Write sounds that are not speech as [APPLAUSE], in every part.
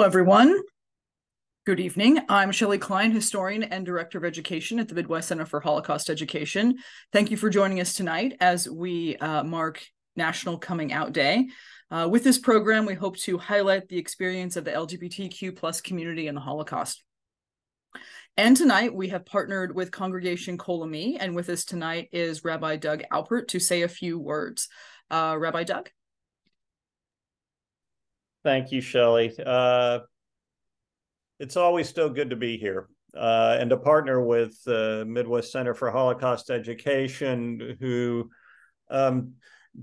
Hello, everyone. Good evening. I'm Shelley Klein, historian and director of education at the Midwest Center for Holocaust Education. Thank you for joining us tonight as we uh, mark National Coming Out Day. Uh, with this program, we hope to highlight the experience of the LGBTQ plus community in the Holocaust. And tonight we have partnered with Congregation Kol Ami, and with us tonight is Rabbi Doug Alpert to say a few words. Uh, Rabbi Doug? Thank you, Shelley. Uh, it's always still good to be here uh, and to partner with the Midwest Center for Holocaust Education, who um,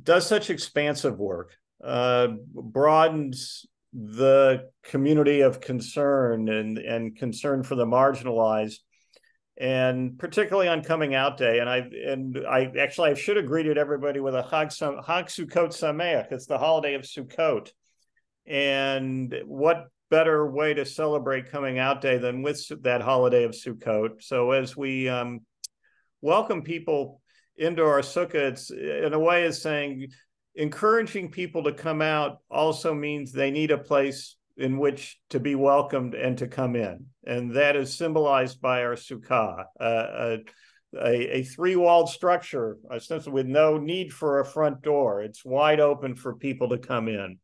does such expansive work, uh, broadens the community of concern and, and concern for the marginalized and particularly on coming out day. And I and I actually I should have greeted everybody with a Hag, Hag Sukkot Sameach. It's the holiday of Sukkot. And what better way to celebrate coming out day than with that holiday of Sukkot? So as we um, welcome people into our sukkah, it's in a way is saying encouraging people to come out also means they need a place in which to be welcomed and to come in. And that is symbolized by our sukkah, uh, a, a three walled structure, essentially with no need for a front door. It's wide open for people to come in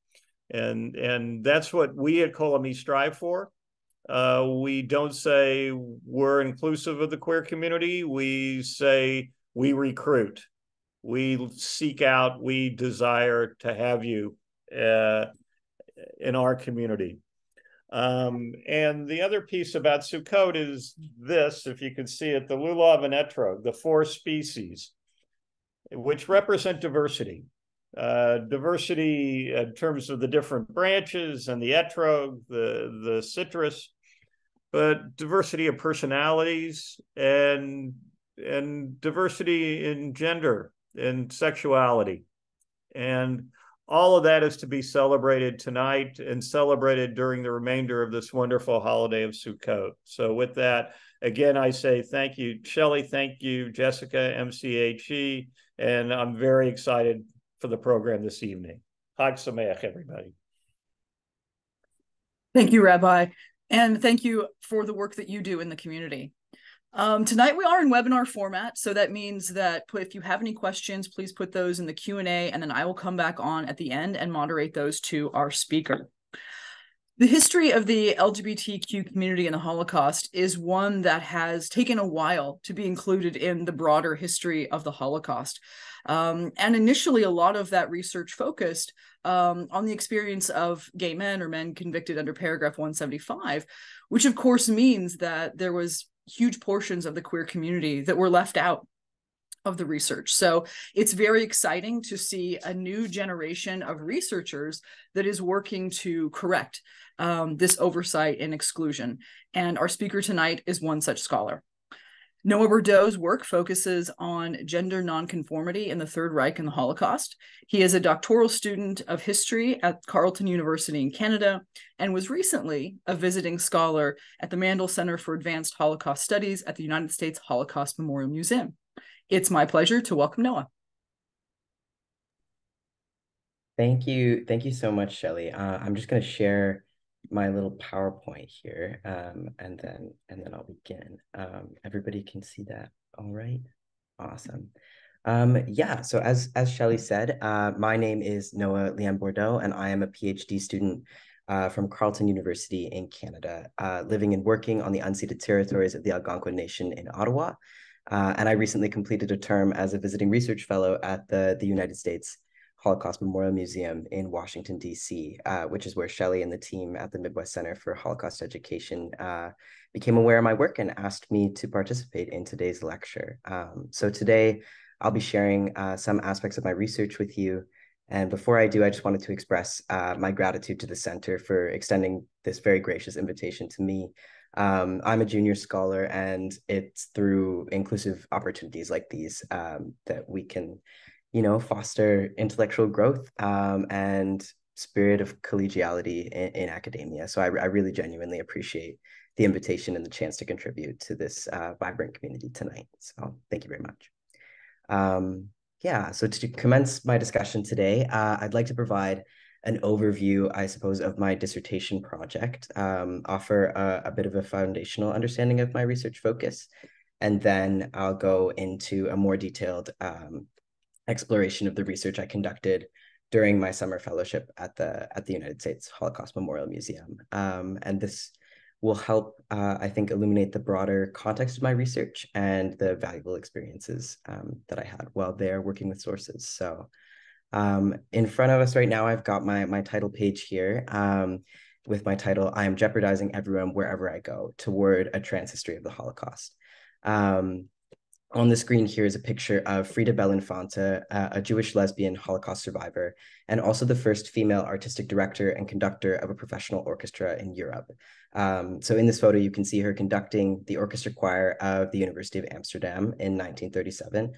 and and that's what we at Kol strive for. Uh, we don't say we're inclusive of the queer community. We say we recruit, we seek out, we desire to have you uh, in our community. Um, and the other piece about Sukkot is this, if you can see it, the lulav and etrog, the four species, which represent diversity uh, diversity in terms of the different branches and the etrog, the the citrus, but diversity of personalities and and diversity in gender and sexuality, and all of that is to be celebrated tonight and celebrated during the remainder of this wonderful holiday of Sukkot. So, with that, again, I say thank you, Shelley. Thank you, Jessica, MCHE, and I'm very excited for the program this evening. Chag Sameach, everybody. Thank you, Rabbi. And thank you for the work that you do in the community. Um, tonight we are in webinar format, so that means that if you have any questions, please put those in the Q&A and then I will come back on at the end and moderate those to our speaker. The history of the LGBTQ community in the Holocaust is one that has taken a while to be included in the broader history of the Holocaust. Um, and initially, a lot of that research focused um, on the experience of gay men or men convicted under paragraph 175, which of course means that there was huge portions of the queer community that were left out of the research. So it's very exciting to see a new generation of researchers that is working to correct um, this oversight and exclusion. And our speaker tonight is one such scholar. Noë Bourdeau's work focuses on gender nonconformity in the Third Reich and the Holocaust. He is a doctoral student of history at Carleton University in Canada and was recently a visiting scholar at the Mandel Center for Advanced Holocaust Studies at the United States Holocaust Memorial Museum. It's my pleasure to welcome Noë. Thank you. Thank you so much, Shelley. Uh, I'm just going to share my little PowerPoint here, um, and then and then I'll begin. Um, everybody can see that, all right? Awesome. Um, yeah. So as as Shelley said, uh, my name is Noë Liam Bourdeau, and I am a PhD student uh, from Carleton University in Canada, uh, living and working on the unceded territories of the Algonquin Nation in Ottawa. Uh, and I recently completed a term as a visiting research fellow at the the United States Holocaust Memorial Museum in Washington, D.C., uh, which is where Shelley and the team at the Midwest Center for Holocaust Education uh, became aware of my work and asked me to participate in today's lecture. Um, so today, I'll be sharing uh, some aspects of my research with you. And before I do, I just wanted to express uh, my gratitude to the center for extending this very gracious invitation to me. Um, I'm a junior scholar, and it's through inclusive opportunities like these um, that we can you know, foster intellectual growth um, and spirit of collegiality in, in academia. So I, I, really genuinely appreciate the invitation and the chance to contribute to this uh, vibrant community tonight. So thank you very much. Um, yeah, so to commence my discussion today, uh, I'd like to provide an overview, I suppose, of my dissertation project, um, offer a, a, bit of a foundational understanding of my research focus, and then I'll go into a more detailed um, exploration of the research I conducted during my summer fellowship at the at the United States Holocaust Memorial Museum. Um, and this will help, uh, I think, illuminate the broader context of my research and the valuable experiences um, that I had while there working with sources. So um, in front of us right now, I've got my, my title page here um, with my title, I am jeopardizing everyone wherever I go toward a trans history of the Holocaust. Um, on the screen here is a picture of Frida Belinfante, uh, a Jewish lesbian Holocaust survivor, and also the first female artistic director and conductor of a professional orchestra in Europe. Um, so in this photo, you can see her conducting the orchestra choir of the University of Amsterdam in 1937,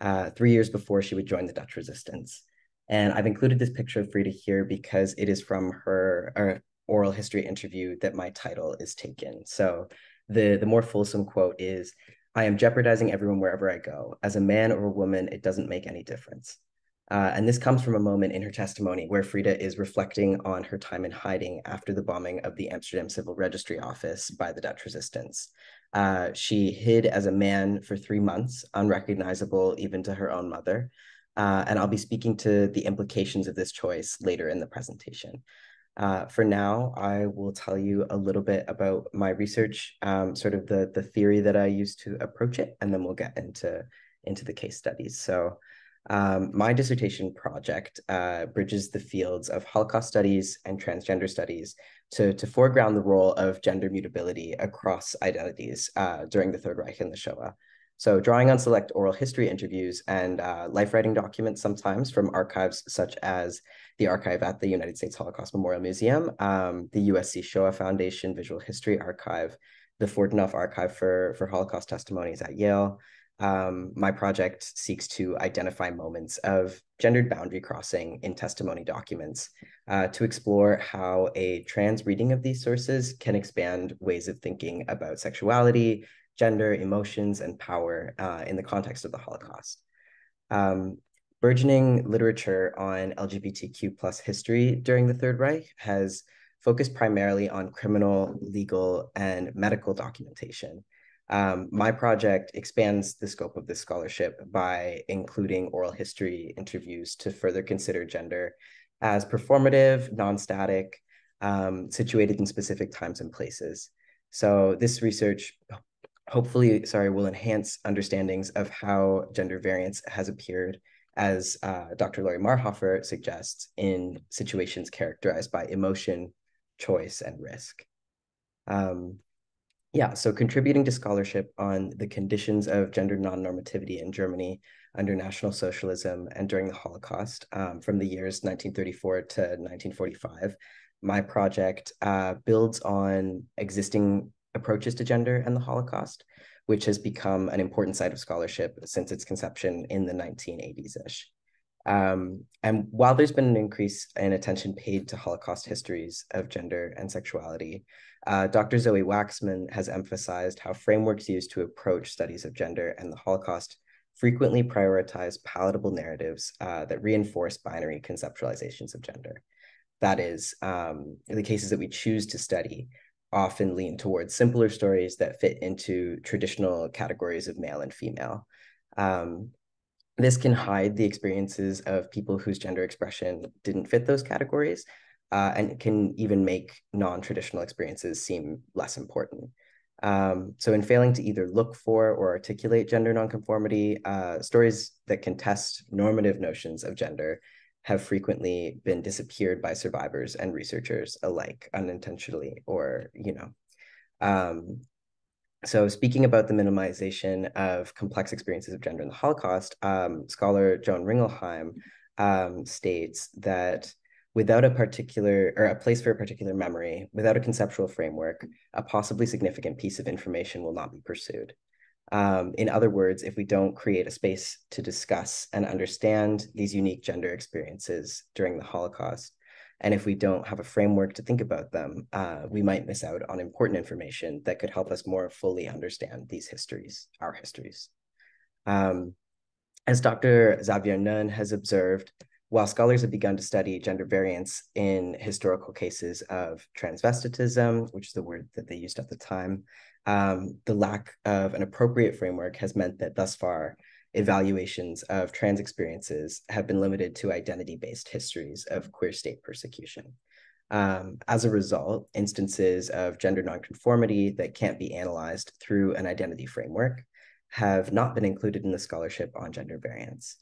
uh, three years before she would join the Dutch resistance. And I've included this picture of Frida here because it is from her uh, oral history interview that my title is taken. So the, the more fulsome quote is, I am jeopardizing everyone wherever I go. As a man or a woman, it doesn't make any difference. Uh, and this comes from a moment in her testimony where Frida is reflecting on her time in hiding after the bombing of the Amsterdam Civil Registry Office by the Dutch resistance. Uh, she hid as a man for three months, unrecognizable even to her own mother. Uh, and I'll be speaking to the implications of this choice later in the presentation. Uh, for now, I will tell you a little bit about my research, um, sort of the, the theory that I use to approach it, and then we'll get into, into the case studies. So um, my dissertation project uh, bridges the fields of Holocaust studies and transgender studies to, to foreground the role of gender mutability across identities uh, during the Third Reich and the Shoah. So drawing on select oral history interviews and uh, life writing documents sometimes from archives such as the archive at the United States Holocaust Memorial Museum, um, the USC Shoah Foundation Visual History Archive, the Fortunoff Archive for, for Holocaust Testimonies at Yale. Um, my project seeks to identify moments of gendered boundary crossing in testimony documents uh, to explore how a trans reading of these sources can expand ways of thinking about sexuality, gender, emotions, and power uh, in the context of the Holocaust. Um, burgeoning literature on LGBTQ plus history during the Third Reich has focused primarily on criminal, legal, and medical documentation. Um, my project expands the scope of this scholarship by including oral history interviews to further consider gender as performative, non-static, um, situated in specific times and places. So this research hopefully, sorry, will enhance understandings of how gender variance has appeared as uh, Dr. Laurie Marhoefer suggests in situations characterized by emotion, choice, and risk. Um, yeah, so contributing to scholarship on the conditions of gender non-normativity in Germany under National Socialism and during the Holocaust um, from the years 1934 to 1945, my project uh, builds on existing approaches to gender and the Holocaust, which has become an important site of scholarship since its conception in the 1980s-ish. Um, and while there's been an increase in attention paid to Holocaust histories of gender and sexuality, uh, Dr. Zoe Waxman has emphasized how frameworks used to approach studies of gender and the Holocaust frequently prioritize palatable narratives uh, that reinforce binary conceptualizations of gender. That is, um, the cases that we choose to study often lean towards simpler stories that fit into traditional categories of male and female. Um, this can hide the experiences of people whose gender expression didn't fit those categories uh, and can even make non-traditional experiences seem less important. Um, so in failing to either look for or articulate gender nonconformity, uh, stories that contest normative notions of gender have frequently been disappeared by survivors and researchers alike, unintentionally or, you know. Um, so speaking about the minimization of complex experiences of gender in the Holocaust, um, scholar Joan Ringelheim um, states that without a particular or a place for a particular memory, without a conceptual framework, a possibly significant piece of information will not be pursued. Um, in other words, if we don't create a space to discuss and understand these unique gender experiences during the Holocaust, and if we don't have a framework to think about them, uh, we might miss out on important information that could help us more fully understand these histories, our histories. Um, as Dr. Zavier Nunn has observed, while scholars have begun to study gender variance in historical cases of transvestitism, which is the word that they used at the time, um, the lack of an appropriate framework has meant that thus far, evaluations of trans experiences have been limited to identity-based histories of queer state persecution. Um, as a result, instances of gender nonconformity that can't be analyzed through an identity framework have not been included in the scholarship on gender variance.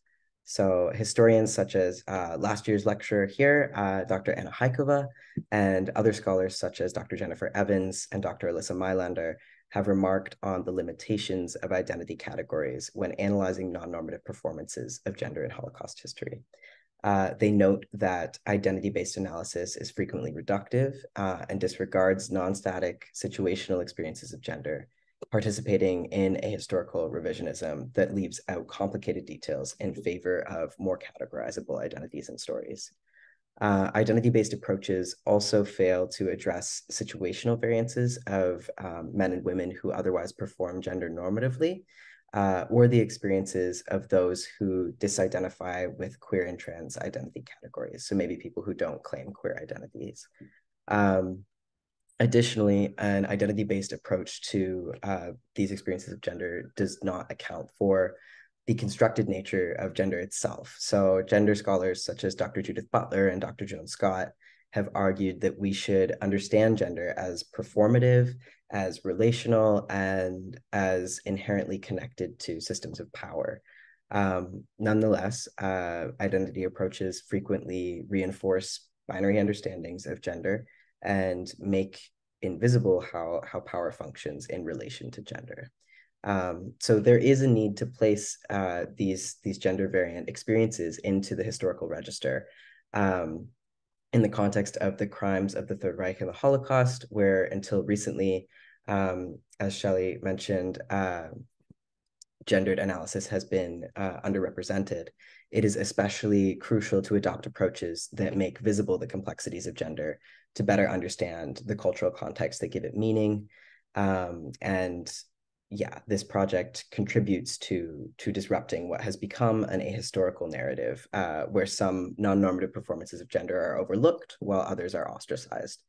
So historians such as uh, last year's lecturer here, uh, Dr. Anna Hájková, and other scholars such as Dr. Jennifer Evans and Dr. Elissa Mailänder have remarked on the limitations of identity categories when analyzing non-normative performances of gender in Holocaust history. Uh, they note that identity-based analysis is frequently reductive uh, and disregards non-static situational experiences of gender, participating in a historical revisionism that leaves out complicated details in favor of more categorizable identities and stories. Uh, identity-based approaches also fail to address situational variances of um, men and women who otherwise perform gender normatively, uh, or the experiences of those who disidentify with queer and trans identity categories. So maybe people who don't claim queer identities. Um, additionally, an identity-based approach to uh, these experiences of gender does not account for the constructed nature of gender itself. So gender scholars such as Dr. Judith Butler and Dr. Joan Scott have argued that we should understand gender as performative, as relational, and as inherently connected to systems of power. Um, nonetheless, uh, identity approaches frequently reinforce binary understandings of gender and make invisible how, how power functions in relation to gender. Um, so there is a need to place uh, these, these gender variant experiences into the historical register um, in the context of the crimes of the Third Reich and the Holocaust, where until recently, um, as Shelley mentioned, uh, gendered analysis has been uh, underrepresented. It is especially crucial to adopt approaches that make visible the complexities of gender to better understand the cultural context that give it meaning um, and yeah, this project contributes to to disrupting what has become an ahistorical narrative, uh, where some non-normative performances of gender are overlooked while others are ostracized.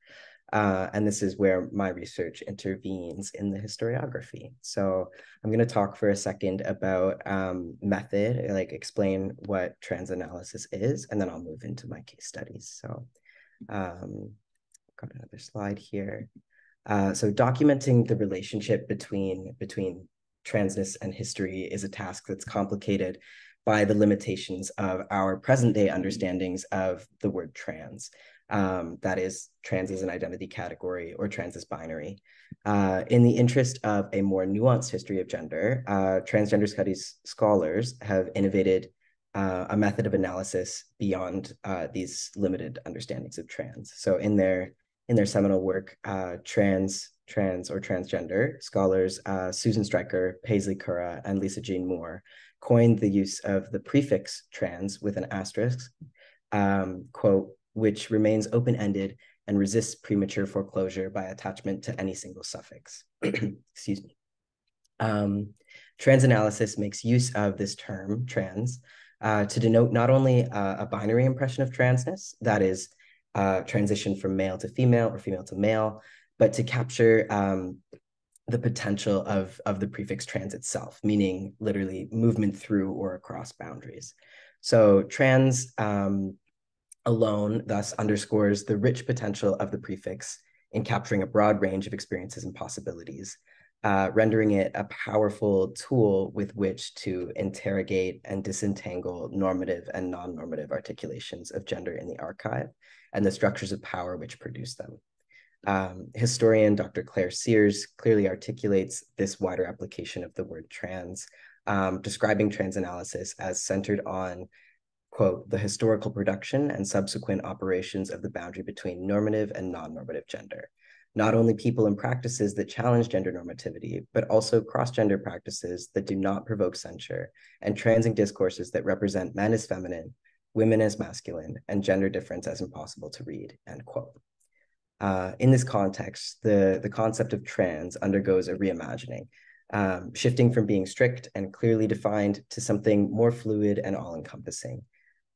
Uh, and this is where my research intervenes in the historiography. So I'm going to talk for a second about um, method, like explain what trans analysis is, and then I'll move into my case studies. So um, got another slide here. Uh, so documenting the relationship between between transness and history is a task that's complicated by the limitations of our present day understandings of the word trans. Um, that is, trans as an identity category or trans as binary. Uh, in the interest of a more nuanced history of gender, uh, transgender studies scholars have innovated uh, a method of analysis beyond uh, these limited understandings of trans. So in their in their seminal work, uh, Trans, Trans or Transgender, scholars uh, Susan Stryker, Paisley Currah, and Lisa Jean Moore coined the use of the prefix trans with an asterisk, um, quote, which remains open-ended and resists premature foreclosure by attachment to any single suffix. [CLEARS THROAT] Excuse me. Um, trans analysis makes use of this term, trans, uh, to denote not only uh, a binary impression of transness, that is, uh, transition from male to female or female to male, but to capture um, the potential of, of the prefix trans itself, meaning literally movement through or across boundaries. So trans um, alone thus underscores the rich potential of the prefix in capturing a broad range of experiences and possibilities, uh, rendering it a powerful tool with which to interrogate and disentangle normative and non-normative articulations of gender in the archive and the structures of power which produce them. Um, historian Dr. Clare Sears clearly articulates this wider application of the word trans, um, describing trans analysis as centered on, quote, the historical production and subsequent operations of the boundary between normative and non-normative gender. Not only people and practices that challenge gender normativity, but also cross-gender practices that do not provoke censure and transing discourses that represent men as feminine, women as masculine, and gender difference as impossible to read, end quote. Uh, in this context, the, the concept of trans undergoes a reimagining, um, shifting from being strict and clearly defined to something more fluid and all-encompassing.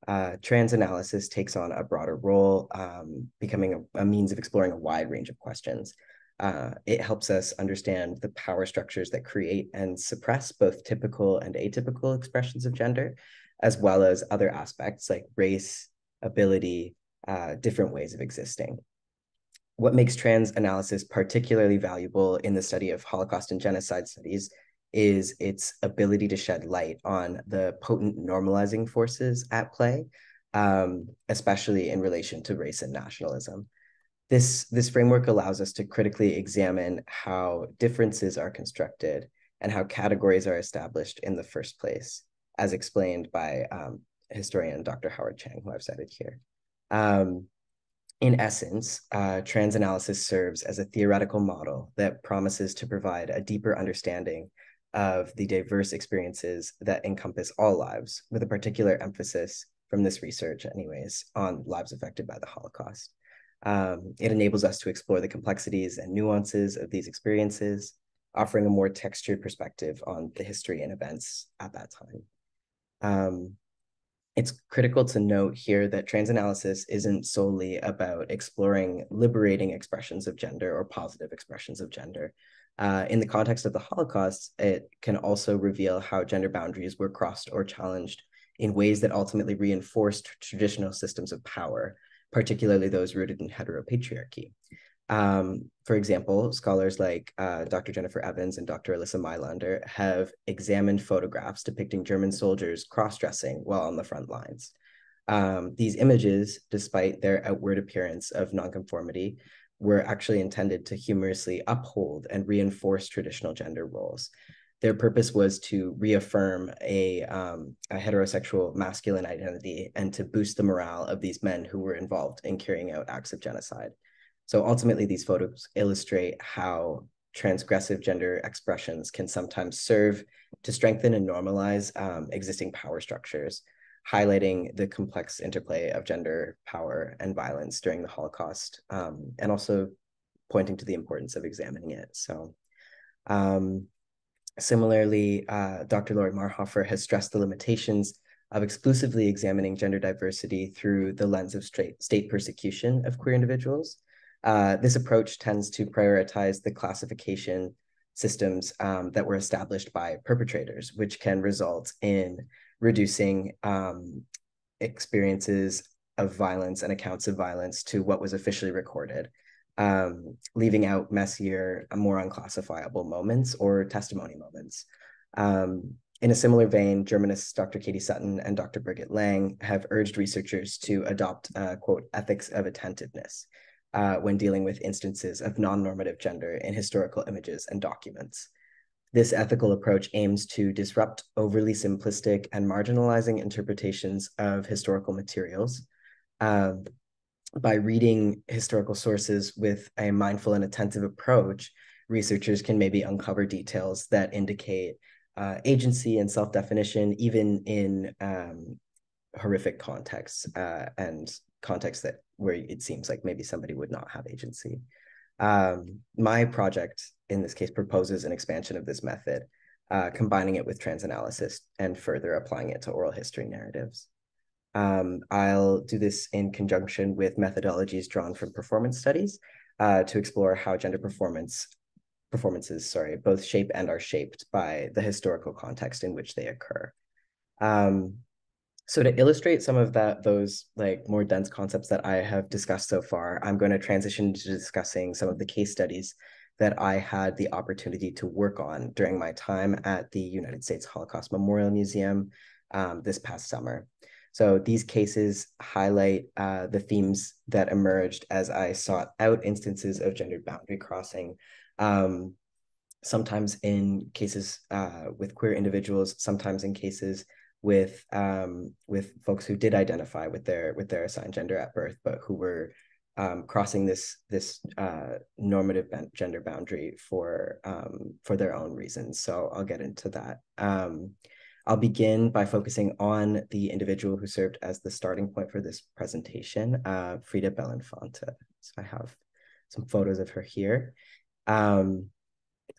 uh, trans analysis takes on a broader role, um, becoming a, a, means of exploring a wide range of questions. Uh, it helps us understand the power structures that create and suppress both typical and atypical expressions of gender, as well as other aspects like race, ability, uh, different ways of existing. What makes trans analysis particularly valuable in the study of Holocaust and genocide studies is its ability to shed light on the potent normalizing forces at play, um, especially in relation to race and nationalism. This, this framework allows us to critically examine how differences are constructed and how categories are established in the first place, as explained by um, historian Dr. Howard Chiang, who I've cited here. Um, in essence, uh, trans analysis serves as a theoretical model that promises to provide a deeper understanding of the diverse experiences that encompass all lives, with a particular emphasis from this research, anyways, on lives affected by the Holocaust. Um, it enables us to explore the complexities and nuances of these experiences, offering a more textured perspective on the history and events at that time. Um, it's critical to note here that trans analysis isn't solely about exploring liberating expressions of gender or positive expressions of gender, uh, in the context of the Holocaust, it can also reveal how gender boundaries were crossed or challenged in ways that ultimately reinforced traditional systems of power, particularly those rooted in heteropatriarchy. Um, for example, scholars like uh, Dr. Jennifer Evans and Dr. Elissa Mailänder have examined photographs depicting German soldiers cross-dressing while on the front lines. Um, these images, despite their outward appearance of nonconformity, were actually intended to humorously uphold and reinforce traditional gender roles. Their purpose was to reaffirm a, um, a heterosexual masculine identity and to boost the morale of these men who were involved in carrying out acts of genocide. So ultimately, these photos illustrate how transgressive gender expressions can sometimes serve to strengthen and normalize um, existing power structures highlighting the complex interplay of gender, power, and violence during the Holocaust, um, and also pointing to the importance of examining it. So, um, similarly, uh, Dr. Laurie Marhoefer has stressed the limitations of exclusively examining gender diversity through the lens of straight, state persecution of queer individuals. Uh, this approach tends to prioritize the classification systems um, that were established by perpetrators, which can result in reducing um, experiences of violence and accounts of violence to what was officially recorded, um, leaving out messier, more unclassifiable moments or testimony moments. Um, in a similar vein, Germanists Dr. Katie Sutton and Dr. Birgit Lang have urged researchers to adopt, uh, quote, ethics of attentiveness uh, when dealing with instances of non-normative gender in historical images and documents. This ethical approach aims to disrupt overly simplistic and marginalizing interpretations of historical materials. Uh, by reading historical sources with a mindful and attentive approach, researchers can maybe uncover details that indicate uh, agency and self-definition, even in um, horrific contexts uh, and contexts that where it seems like maybe somebody would not have agency. Um, my project, in this case, proposes an expansion of this method, uh, combining it with trans analysis and further applying it to oral history narratives. Um, I'll do this in conjunction with methodologies drawn from performance studies uh, to explore how gender performance performances, sorry, both shape and are shaped by the historical context in which they occur. Um, so to illustrate some of that, those like more dense concepts that I have discussed so far, I'm going to transition to discussing some of the case studies that I had the opportunity to work on during my time at the United States Holocaust Memorial Museum um, this past summer. So these cases highlight uh, the themes that emerged as I sought out instances of gendered boundary crossing, um, sometimes in cases uh, with queer individuals, sometimes in cases with um, with folks who did identify with their with their assigned gender at birth, but who were um, crossing this this uh, normative gender boundary for um, for their own reasons. So I'll get into that. Um, I'll begin by focusing on the individual who served as the starting point for this presentation, uh, Frida Belinfante. So I have some photos of her here. Um,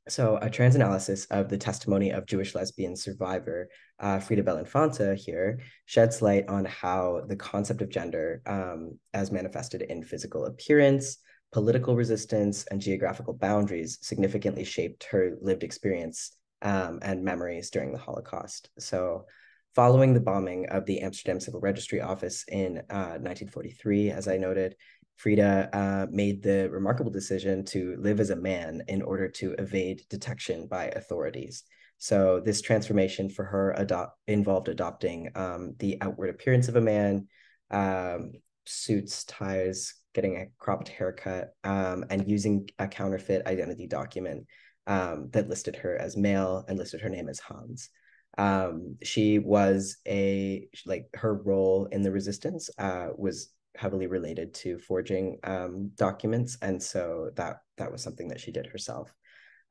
so a trans analysis of the testimony of Jewish lesbian survivor uh, Frida Belinfante here sheds light on how the concept of gender, um, as manifested in physical appearance, political resistance, and geographical boundaries, significantly shaped her lived experience um, and memories during the Holocaust. So, following the bombing of the Amsterdam Civil Registry Office in uh, 1943, as I noted, Frida uh, made the remarkable decision to live as a man in order to evade detection by authorities. So this transformation for her adopt involved adopting um, the outward appearance of a man, um, suits, ties, getting a cropped haircut, um, and using a counterfeit identity document um, that listed her as male and listed her name as Hans. Um, she was a like her role in the resistance uh, was heavily related to forging um, documents, and so that that was something that she did herself.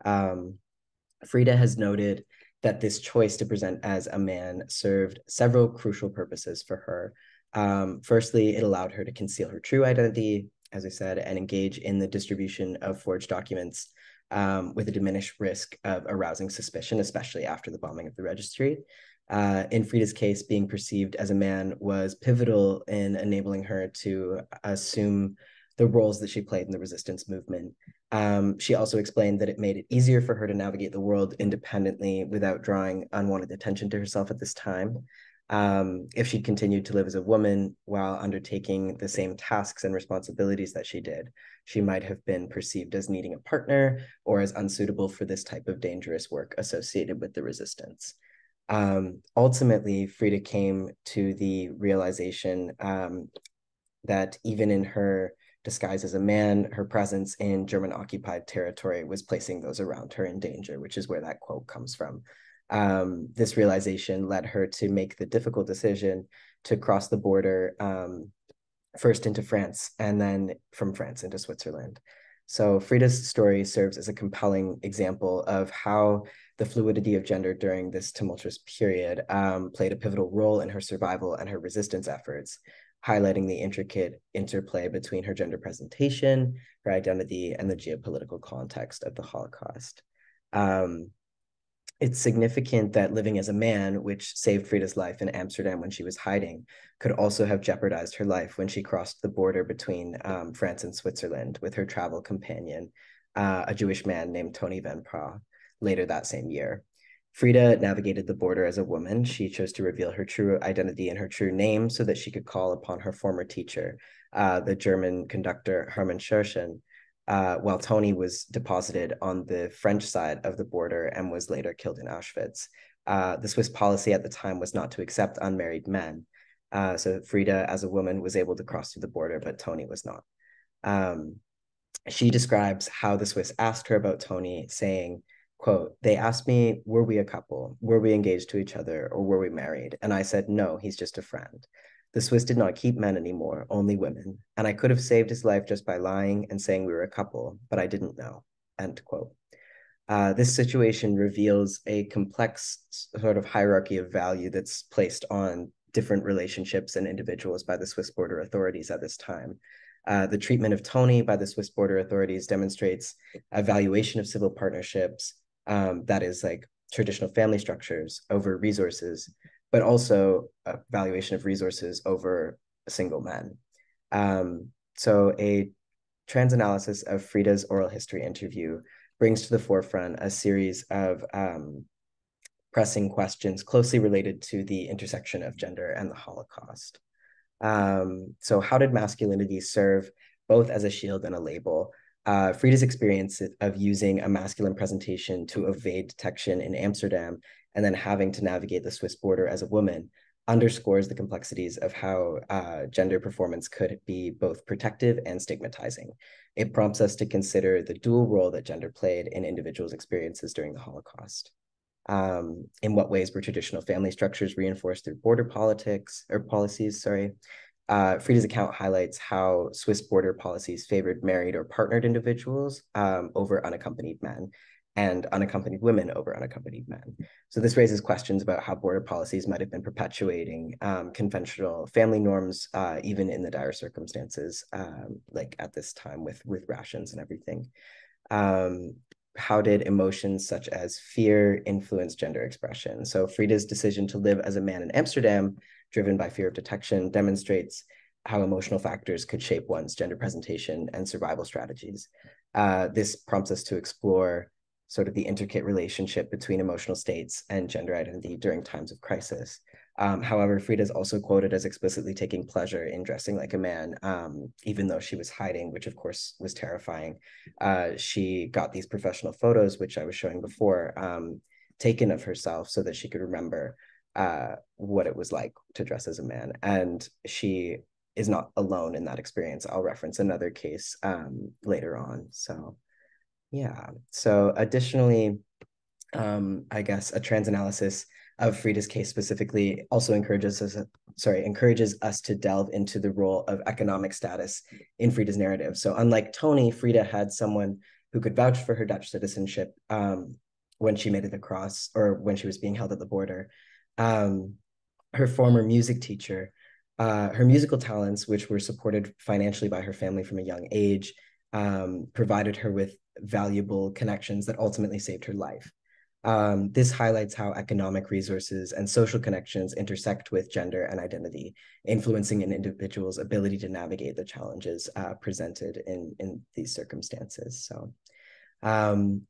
Um, Frida has noted that this choice to present as a man served several crucial purposes for her. Um, firstly, it allowed her to conceal her true identity, as I said, and engage in the distribution of forged documents um, with a diminished risk of arousing suspicion, especially after the bombing of the registry uh, in Frida's case, being perceived as a man was pivotal in enabling her to assume the roles that she played in the resistance movement. Um, she also explained that it made it easier for her to navigate the world independently without drawing unwanted attention to herself at this time. Um, if she'd continued to live as a woman while undertaking the same tasks and responsibilities that she did, she might have been perceived as needing a partner or as unsuitable for this type of dangerous work associated with the resistance um, ultimately, Frida came to the realization um, that even in her disguise as a man, her presence in German occupied territory was placing those around her in danger, which is where that quote comes from. Um, this realization led her to make the difficult decision to cross the border um, first into France and then from France into Switzerland. So Frida's story serves as a compelling example of how the fluidity of gender during this tumultuous period um, played a pivotal role in her survival and her resistance efforts, highlighting the intricate interplay between her gender presentation, her identity, and the geopolitical context of the Holocaust. Um, it's significant that living as a man, which saved Frida's life in Amsterdam when she was hiding, could also have jeopardized her life when she crossed the border between um, France and Switzerland with her travel companion, uh, a Jewish man named Tony Van Praagh later that same year. Frida navigated the border as a woman. She chose to reveal her true identity and her true name so that she could call upon her former teacher, uh, the German conductor Hermann Scherchen, uh, while Tony was deposited on the French side of the border and was later killed in Auschwitz. Uh, the Swiss policy at the time was not to accept unmarried men. Uh, so Frida, as a woman, was able to cross through the border, but Tony was not. Um, she describes how the Swiss asked her about Tony, saying, quote, they asked me, were we a couple? Were we engaged to each other or were we married? And I said, no, he's just a friend. The Swiss did not keep men anymore, only women. And I could have saved his life just by lying and saying we were a couple, but I didn't know, end quote. Uh, this situation reveals a complex sort of hierarchy of value that's placed on different relationships and individuals by the Swiss border authorities at this time. Uh, the treatment of Tony by the Swiss border authorities demonstrates a valuation of civil partnerships um, that is like traditional family structures over resources, but also a valuation of resources over a single men. Um, so a trans analysis of Frida's oral history interview brings to the forefront a series of um, pressing questions closely related to the intersection of gender and the Holocaust. Um, so how did masculinity serve both as a shield and a label uh, Frida's experience of using a masculine presentation to evade detection in Amsterdam and then having to navigate the Swiss border as a woman underscores the complexities of how uh, gender performance could be both protective and stigmatizing. It prompts us to consider the dual role that gender played in individuals' experiences during the Holocaust. Um, in what ways were traditional family structures reinforced through border politics or policies, sorry, uh, Frida's account highlights how Swiss border policies favored married or partnered individuals um, over unaccompanied men and unaccompanied women over unaccompanied men. So this raises questions about how border policies might have been perpetuating um, conventional family norms, uh, even in the dire circumstances, um, like at this time with with rations and everything. Um, how did emotions such as fear influence gender expression? So Frida's decision to live as a man in Amsterdam, driven by fear of detection, demonstrates how emotional factors could shape one's gender presentation and survival strategies. Uh, this prompts us to explore sort of the intricate relationship between emotional states and gender identity during times of crisis. Um, however, Frida is also quoted as explicitly taking pleasure in dressing like a man, um, even though she was hiding, which of course was terrifying. Uh, she got these professional photos, which I was showing before, um, taken of herself so that she could remember uh, what it was like to dress as a man. And she is not alone in that experience. I'll reference another case um, later on. So, yeah. So, additionally, um, I guess a trans analysis of Frida's case specifically also encourages us, sorry, encourages us to delve into the role of economic status in Frida's narrative. So, unlike Tony, Frida had someone who could vouch for her Dutch citizenship um, when she made it across or when she was being held at the border. Um, her former music teacher uh, her musical talents, which were supported financially by her family from a young age, um, provided her with valuable connections that ultimately saved her life. Um, this highlights how economic resources and social connections intersect with gender and identity, influencing an individual's ability to navigate the challenges uh, presented in, in these circumstances. So um,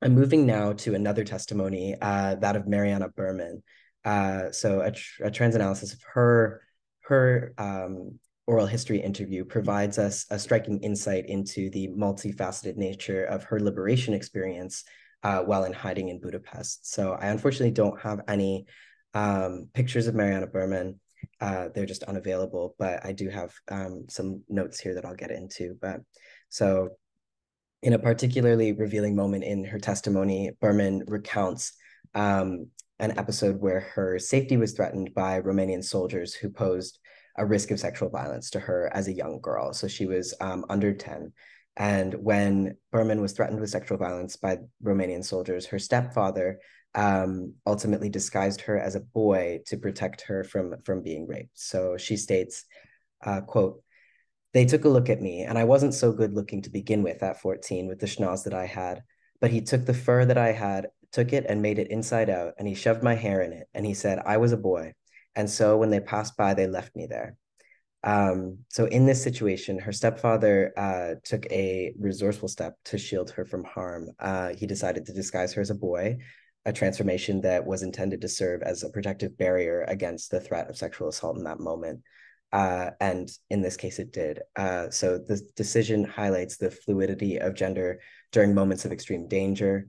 I'm moving now to another testimony, uh, that of Mariana Berman. Uh, so a, tr a trans analysis of her her um, oral history interview provides us a striking insight into the multifaceted nature of her liberation experience uh, while in hiding in Budapest. So I unfortunately don't have any um, pictures of Mariana Berman. Uh, they're just unavailable, but I do have um, some notes here that I'll get into. But so in a particularly revealing moment in her testimony, Berman recounts um, an episode where her safety was threatened by Romanian soldiers who posed a risk of sexual violence to her as a young girl. So she was um, under 10. And when Berman was threatened with sexual violence by Romanian soldiers, her stepfather um, ultimately disguised her as a boy to protect her from, from being raped. So she states, uh, quote, they took a look at me, and I wasn't so good looking to begin with at 14 with the schnoz that I had. But he took the fur that I had took it and made it inside out, and he shoved my hair in it, and he said I was a boy. And so when they passed by, they left me there. Um, so in this situation, her stepfather uh, took a resourceful step to shield her from harm. Uh, he decided to disguise her as a boy, a transformation that was intended to serve as a protective barrier against the threat of sexual assault in that moment. Uh, and in this case, it did. Uh, so the decision highlights the fluidity of gender during moments of extreme danger,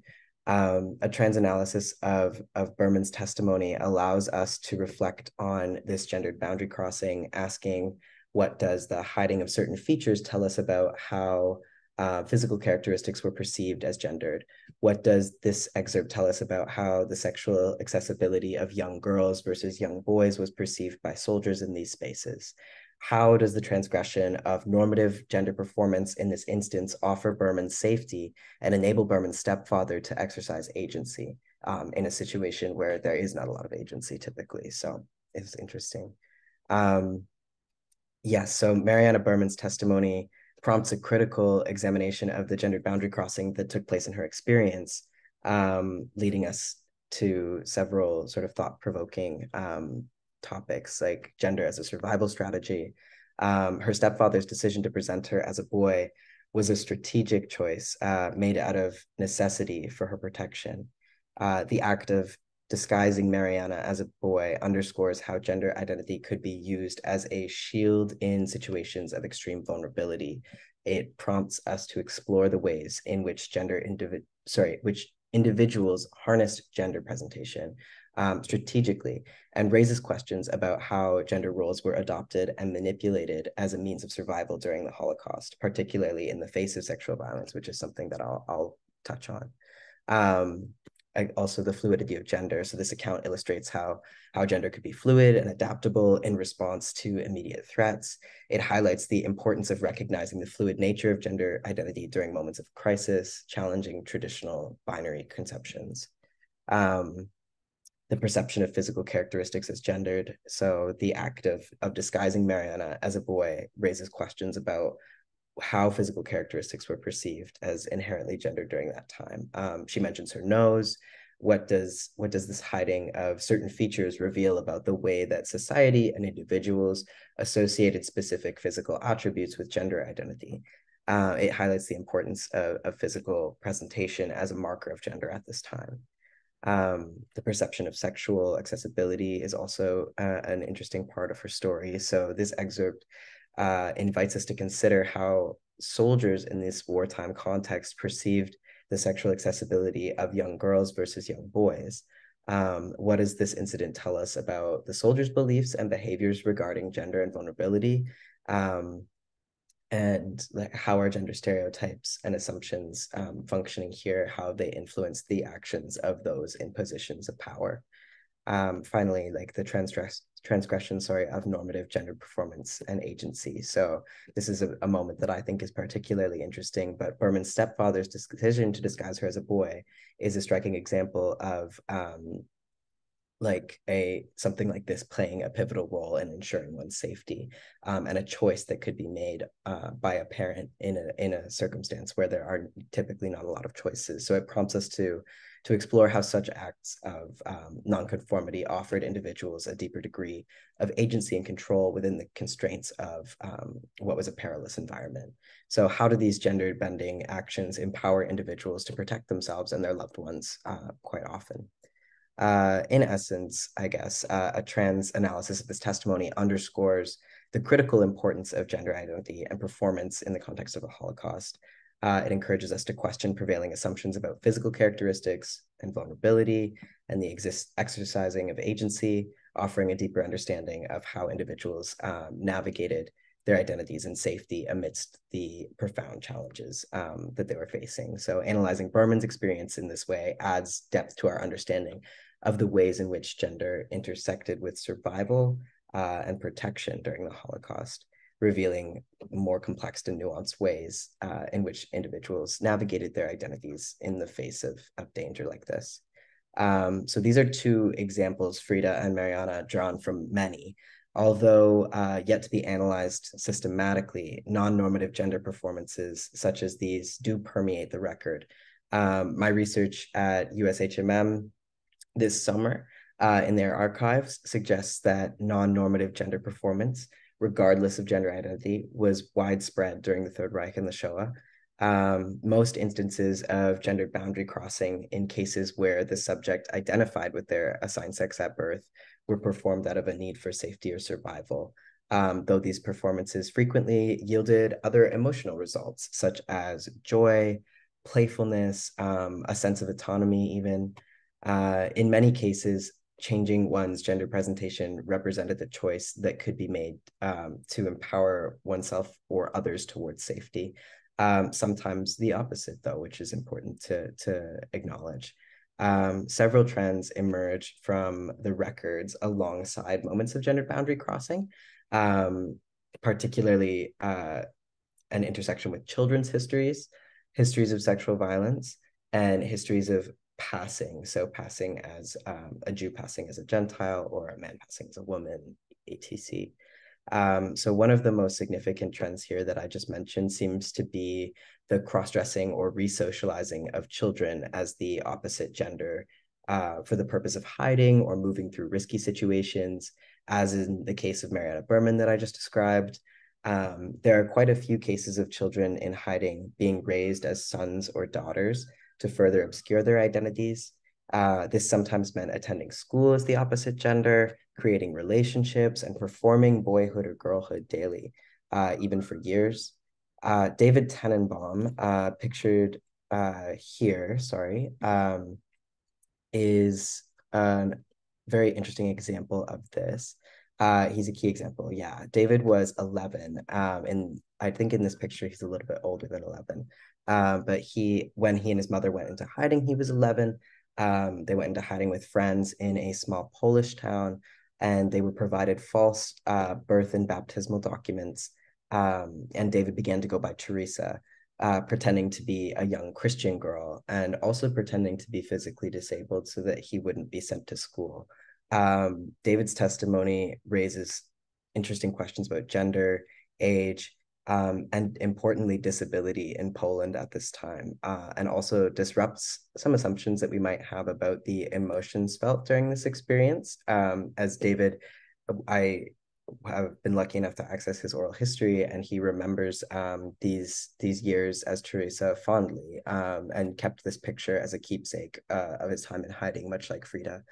um, a trans analysis of, of Berman's testimony allows us to reflect on this gendered boundary crossing, asking what does the hiding of certain features tell us about how uh, physical characteristics were perceived as gendered? What does this excerpt tell us about how the sexual accessibility of young girls versus young boys was perceived by soldiers in these spaces? How does the transgression of normative gender performance in this instance offer Berman safety and enable Berman's stepfather to exercise agency um, in a situation where there is not a lot of agency typically? So it's interesting. Um, yes, so Mariana Berman's testimony prompts a critical examination of the gendered boundary crossing that took place in her experience, um, leading us to several sort of thought-provoking um, topics like gender as a survival strategy. Um, her stepfather's decision to present her as a boy was a strategic choice uh, made out of necessity for her protection. Uh, the act of disguising Mariana as a boy underscores how gender identity could be used as a shield in situations of extreme vulnerability. It prompts us to explore the ways in which gender individ sorry, which individuals harness gender presentation um, strategically and raises questions about how gender roles were adopted and manipulated as a means of survival during the Holocaust, particularly in the face of sexual violence, which is something that I'll, I'll touch on. Um, also the fluidity of gender. So this account illustrates how, how gender could be fluid and adaptable in response to immediate threats. It highlights the importance of recognizing the fluid nature of gender identity during moments of crisis, challenging traditional binary conceptions. Um, the perception of physical characteristics as gendered. So the act of, of disguising Mariana as a boy raises questions about how physical characteristics were perceived as inherently gendered during that time. Um, she mentions her nose. What does what does this hiding of certain features reveal about the way that society and individuals associated specific physical attributes with gender identity? Uh, it highlights the importance of, of, physical presentation as a marker of gender at this time. Um, the perception of sexual accessibility is also uh, an interesting part of her story. So this excerpt uh, invites us to consider how soldiers in this wartime context perceived the sexual accessibility of young girls versus young boys. Um, what does this incident tell us about the soldiers' beliefs and behaviors regarding gender and vulnerability? Um, and like how are gender stereotypes and assumptions um, functioning here, how they influence the actions of those in positions of power. Um, finally, like the transgress transgression, sorry, of normative gender performance and agency. So this is a, a moment that I think is particularly interesting, but Berman's stepfather's decision to disguise her as a boy is a striking example of um, like a something like this playing a pivotal role in ensuring one's safety um, and a choice that could be made uh, by a parent in a in a circumstance where there are typically not a lot of choices so it prompts us to to explore how such acts of um, nonconformity offered individuals a deeper degree of agency and control within the constraints of um, what was a perilous environment. So, how do these gender bending actions empower individuals to protect themselves and their loved ones uh, quite often? Uh, in essence, I guess, uh, a trans analysis of this testimony underscores the critical importance of gender identity and performance in the context of the Holocaust. Uh, it encourages us to question prevailing assumptions about physical characteristics and vulnerability and the exist- exercising of agency, offering a deeper understanding of how individuals um, navigated their identities and safety amidst the profound challenges um, that they were facing. So, analyzing Berman's experience in this way adds depth to our understanding of the ways in which gender intersected with survival uh, and protection during the Holocaust, revealing more complex and nuanced ways uh, in which individuals navigated their identities in the face of, of danger like this. Um, so these are two examples, Frida and Mariana, drawn from many. Although uh, yet to be analyzed systematically, non normative gender performances such as these do permeate the record. Um, my research at USHMM this summer uh, in their archives suggests that non-normative gender performance, regardless of gender identity, was widespread during the Third Reich and the Shoah. Um, most instances of gender boundary crossing in cases where the subject identified with their assigned sex at birth were performed out of a need for safety or survival. Um, though these performances frequently yielded other emotional results, such as joy, playfulness, um, a sense of autonomy, even uh, in many cases, changing one's gender presentation represented the choice that could be made um, to empower oneself or others towards safety. Um, sometimes the opposite, though, which is important to, to acknowledge. Um, several trends emerge from the records alongside moments of gender boundary crossing, um, particularly uh, an intersection with children's histories, histories of sexual violence, and histories of passing. So passing as um, a Jew passing as a Gentile or a man passing as a woman, etc. Um, so one of the most significant trends here that I just mentioned seems to be the cross-dressing or re-socializing of children as the opposite gender uh, for the purpose of hiding or moving through risky situations, as in the case of Mariana Berman that I just described. Um, there are quite a few cases of children in hiding being raised as sons or daughters to further obscure their identities. Uh, this sometimes meant attending school as the opposite gender, creating relationships, and performing boyhood or girlhood daily, uh, even for years. Uh, David Tenenbaum, uh, pictured uh, here, sorry, um, is a very interesting example of this. Uh, he's a key example. Yeah, David was 11, um, and I think in this picture he's a little bit older than 11. Um, but he, when he and his mother went into hiding, he was 11. Um, they went into hiding with friends in a small Polish town, and they were provided false uh, birth and baptismal documents. Um, and David began to go by Teresa, uh, pretending to be a young Christian girl and also pretending to be physically disabled so that he wouldn't be sent to school. Um, David's testimony raises interesting questions about gender, age, um, and importantly, disability in Poland at this time, uh, and also disrupts some assumptions that we might have about the emotions felt during this experience. Um, as David, I have been lucky enough to access his oral history, and he remembers um, these these years as Teresa fondly, um, and kept this picture as a keepsake uh, of his time in hiding, much like Frida,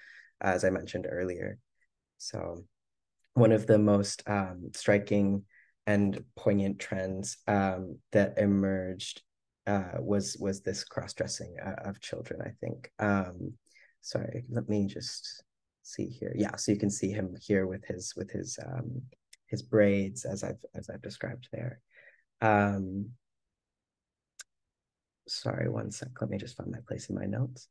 as I mentioned earlier. So, one of the most um, striking and poignant trends um, that emerged uh, was was this cross dressing uh, of children. I think. Um, sorry, let me just see here. Yeah, so you can see him here with his with his um, his braids as I've as I've described there. Um, sorry, one sec. Let me just find my place in my notes.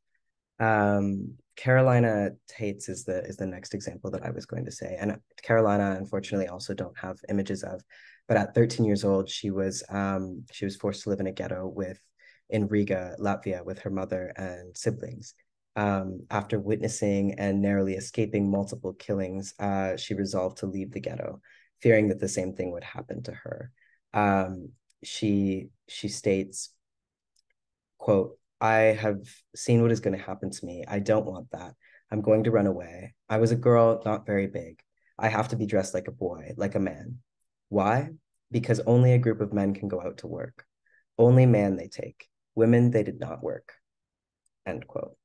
Um, Carolina Tates is the is the next example that I was going to say, and Carolina, unfortunately, also don't have images of. But at 13 years old, she was um, she was forced to live in a ghetto with in Riga, Latvia, with her mother and siblings. Um, after witnessing and narrowly escaping multiple killings, uh, she resolved to leave the ghetto, fearing that the same thing would happen to her. Um, she she states, "quote I have seen what is going to happen to me. I don't want that. I'm going to run away. I was a girl, not very big. I have to be dressed like a boy, like a man. Why? Because only a group of men can go out to work. Only man they take. Women, they did not work. End quote.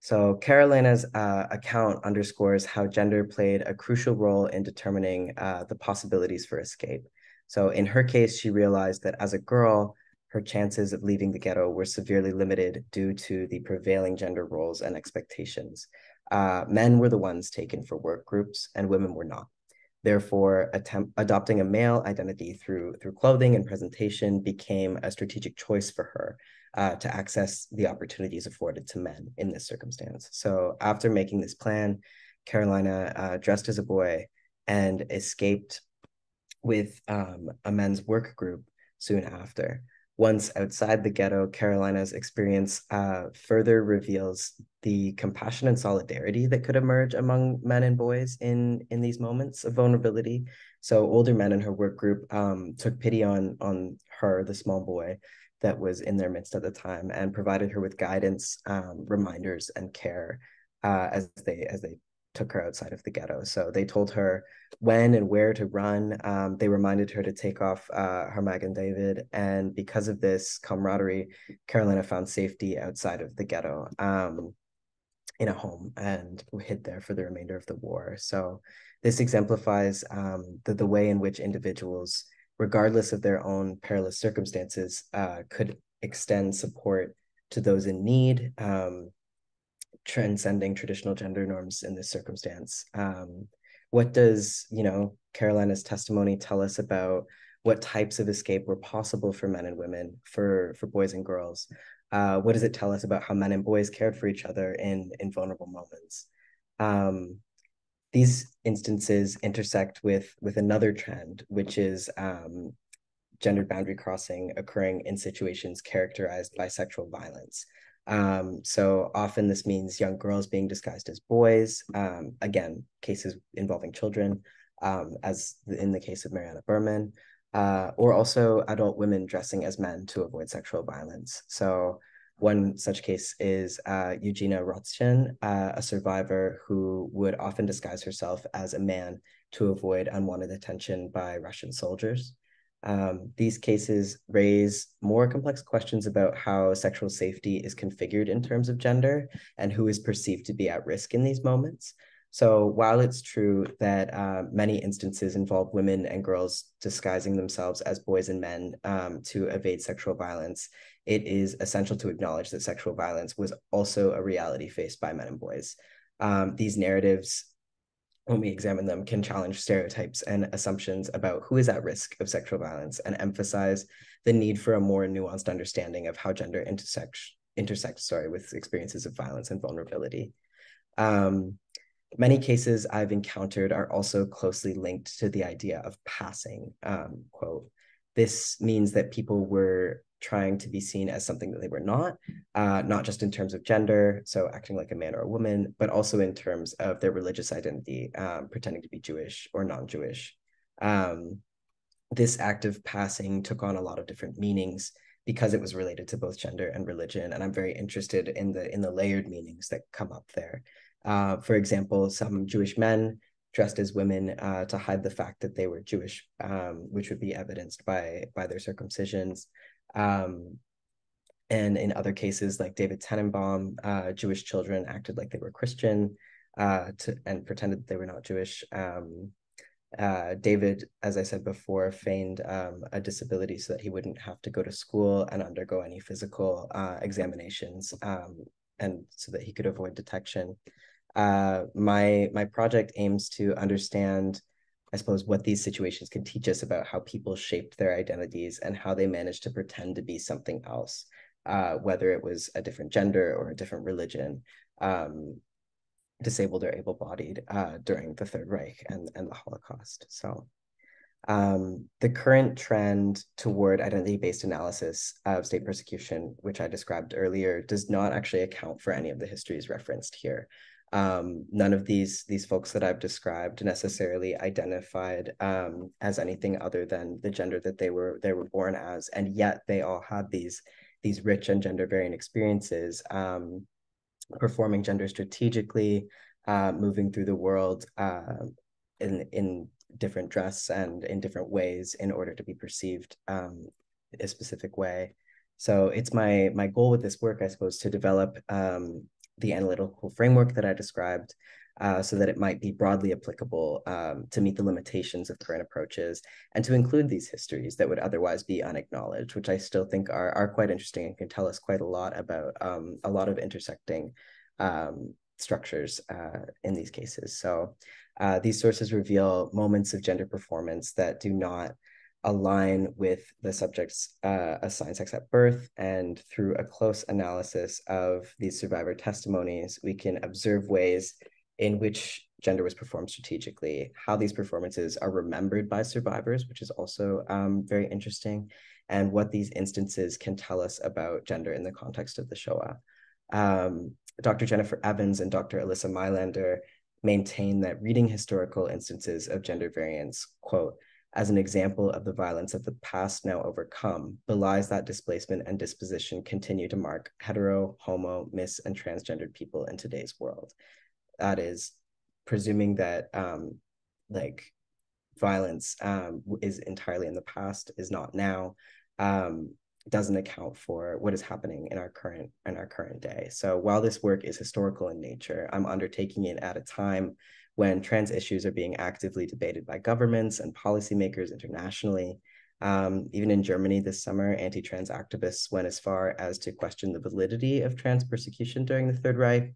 So Carolina's uh, account underscores how gender played a crucial role in determining uh, the possibilities for escape. So in her case, she realized that as a girl, her chances of leaving the ghetto were severely limited due to the prevailing gender roles and expectations. Uh, men were the ones taken for work groups, and women were not. Therefore, attempt, adopting a male identity through, through clothing and presentation became a strategic choice for her uh, to access the opportunities afforded to men in this circumstance. So, after making this plan, Carolina uh, dressed as a boy and escaped with um, a men's work group soon after. Once outside the ghetto, Carolina's experience uh, further reveals the compassion and solidarity that could emerge among men and boys in in these moments of vulnerability. So older men in her work group um, took pity on on her, the small boy that was in their midst at the time, and provided her with guidance, um, reminders, and care uh, as they as they took her outside of the ghetto. So they told her when and where to run. Um, they reminded her to take off uh, her and David. And because of this camaraderie, Carolina found safety outside of the ghetto um, in a home and hid there for the remainder of the war. So this exemplifies um, the, the way in which individuals, regardless of their own perilous circumstances, uh, could extend support to those in need um, transcending traditional gender norms in this circumstance. Um, what does you know Carolina's testimony tell us about what types of escape were possible for men and women, for for boys and girls? Uh, what does it tell us about how men and boys cared for each other in in vulnerable moments? Um, these instances intersect with with another trend, which is um, gendered boundary crossing occurring in situations characterized by sexual violence. Um, so often this means young girls being disguised as boys. Um, again, cases involving children, um, as in the case of Mariana Berman, uh, or also adult women dressing as men to avoid sexual violence. So one such case is uh, Eugenia Rothschild, uh, a survivor who would often disguise herself as a man to avoid unwanted attention by Russian soldiers. Um, these cases raise more complex questions about how sexual safety is configured in terms of gender and who is perceived to be at risk in these moments. So, while it's true that uh, many instances involve women and girls disguising themselves as boys and men um, to evade sexual violence, it is essential to acknowledge that sexual violence was also a reality faced by men and boys. Um, these narratives when we examine them, can challenge stereotypes and assumptions about who is at risk of sexual violence and emphasize the need for a more nuanced understanding of how gender intersects intersects sorry with experiences of violence and vulnerability. Um, many cases I've encountered are also closely linked to the idea of passing. Um, quote, this means that people were trying to be seen as something that they were not, uh, not just in terms of gender, so acting like a man or a woman, but also in terms of their religious identity, um, pretending to be Jewish or non Jewish. Um, this act of passing took on a lot of different meanings because it was related to both gender and religion. And I'm very interested in the in the layered meanings that come up there. Uh, for example, some Jewish men dressed as women uh, to hide the fact that they were Jewish, um, which would be evidenced by by their circumcisions. Um, and in other cases, like David Tenenbaum, uh, Jewish children acted like they were Christian uh, to, and pretended they were not Jewish. Um, uh, David, as I said before, feigned um, a disability so that he wouldn't have to go to school and undergo any physical uh, examinations, um, and so that he could avoid detection. Uh, my my project aims to understand, I suppose, what these situations can teach us about how people shaped their identities and how they managed to pretend to be something else, uh, whether it was a different gender or a different religion. Um, disabled or able-bodied uh, during the Third Reich and, and the Holocaust. So um, the current trend toward identity-based analysis of state persecution, which I described earlier, does not actually account for any of the histories referenced here. Um, none of these these folks that I've described necessarily identified um, as anything other than the gender that they were they were born as, and yet they all had these these rich and gender varying experiences um, performing gender strategically, uh, moving through the world uh, in in different dress and in different ways in order to be perceived um, a specific way. So it's my my goal with this work, I suppose, to develop um, the analytical framework that I described, uh, so that it might be broadly applicable um, to meet the limitations of current approaches and to include these histories that would otherwise be unacknowledged, which I still think are, are quite interesting and can tell us quite a lot about um, a lot of intersecting um, structures uh, in these cases. So uh, these sources reveal moments of gender performance that do not align with the subject's uh, assigned sex at birth. And through a close analysis of these survivor testimonies, we can observe ways in which gender was performed strategically, how these performances are remembered by survivors, which is also um, very interesting, and what these instances can tell us about gender in the context of the Shoah. Um, Dr. Jennifer Evans and Dr. Elissa Mailänder maintain that reading historical instances of gender variance, quote, as an example of the violence of the past now overcome, belies that displacement and disposition continue to mark hetero, homo, mis, and transgendered people in today's world. That is presuming that um, like violence um, is entirely in the past is not now um, doesn't account for what is happening in our current in our current day. So while this work is historical in nature i'm undertaking it at a time when trans issues are being actively debated by governments and policymakers internationally um, even in Germany this summer, anti trans activists went as far as to question the validity of trans persecution during the Third Reich,